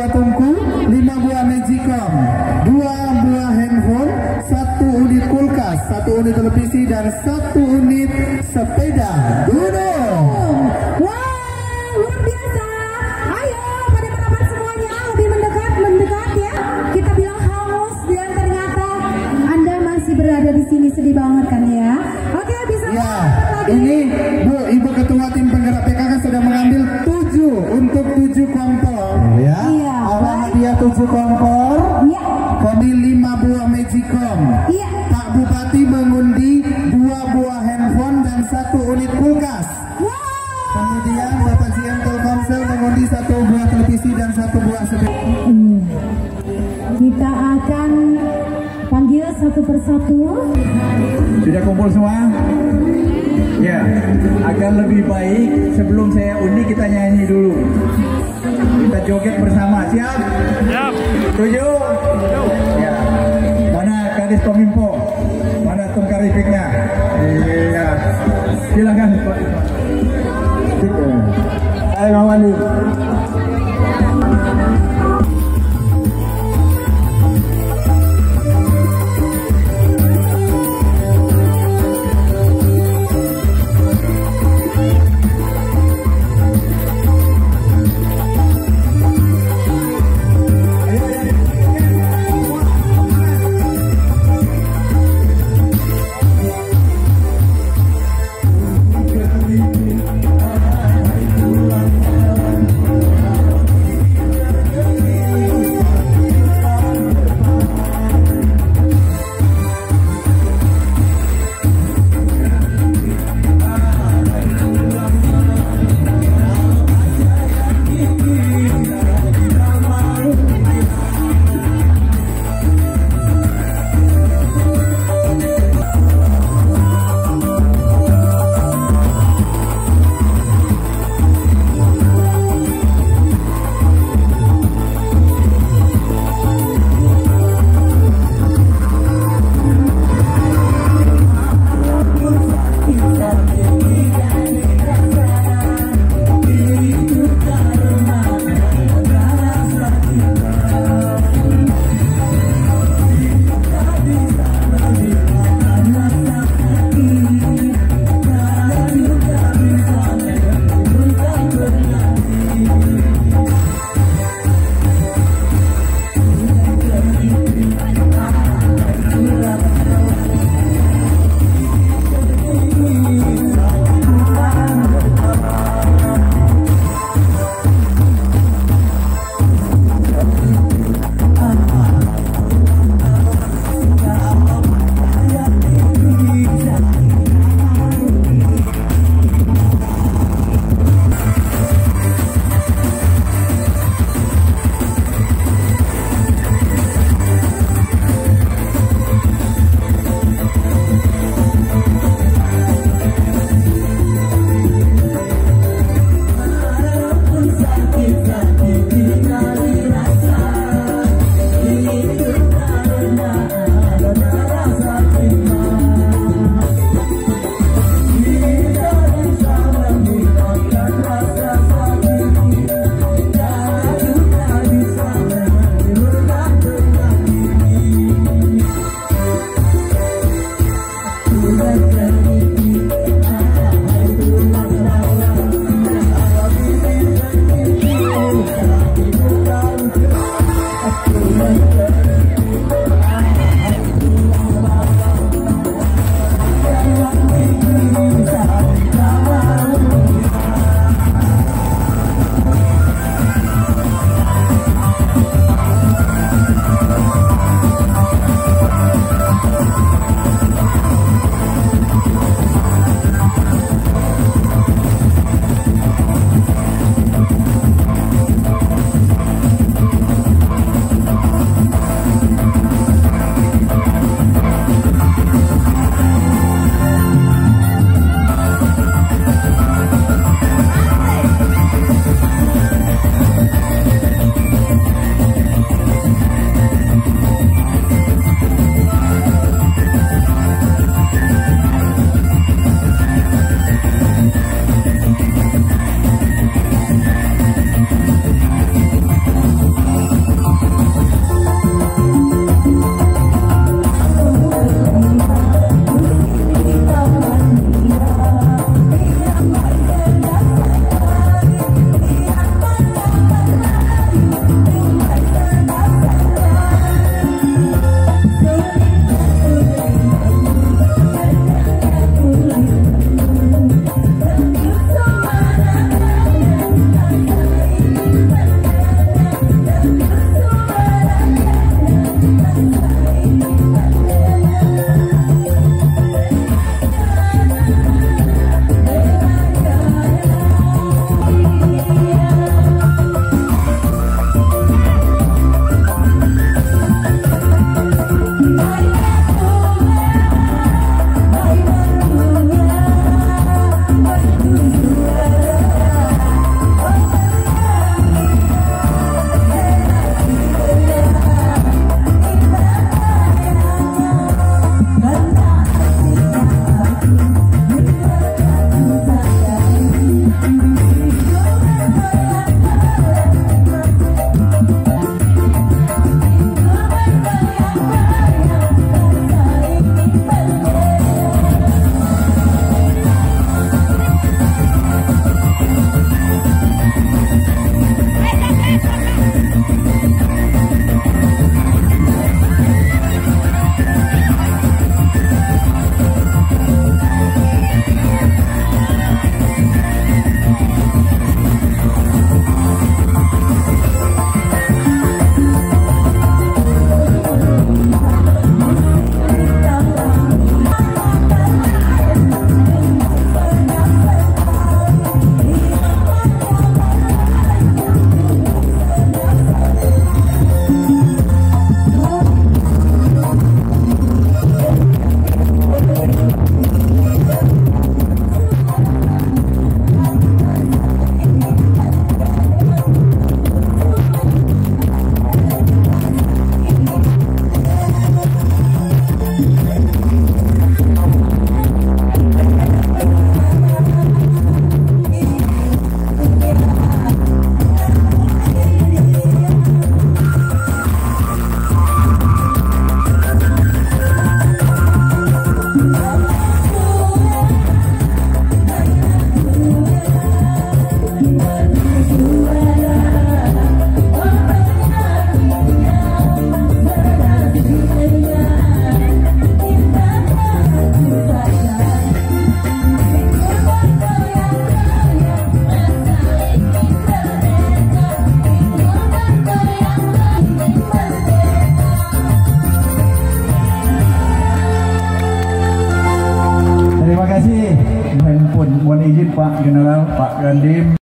dua tungku, lima buah magicom, dua buah handphone, satu unit kulkas, satu unit televisi dan satu unit sepeda gunung. Wow, luar biasa. Ayo, pada semuanya lebih mendekat, mendekat ya. Kita bilang haus dan ternyata Anda masih berada di sini sedih banget kan ya. Oke, bisa Ya, lagi. ini tujuh kompor. Iya. Kami lima buah magicom. Iya. Pak Bupati mengundi dua buah handphone dan satu unit kulkas. Wow. Kemudian Bapak GM Telkomsel mengundi satu buah televisi dan satu buah sepeda. Hmm. Kita akan panggil satu persatu. Sudah kumpul semua? Ya, akan lebih baik sebelum saya undi kita nyanyi dulu. Kita joget bersama, siap? Siap. Setuju? Ya. Mana Kadis Kominfo? Mana Tung Karifiknya? Iya. Silakan Pak. Ayo Thank you. Pak General, Pak Gandim,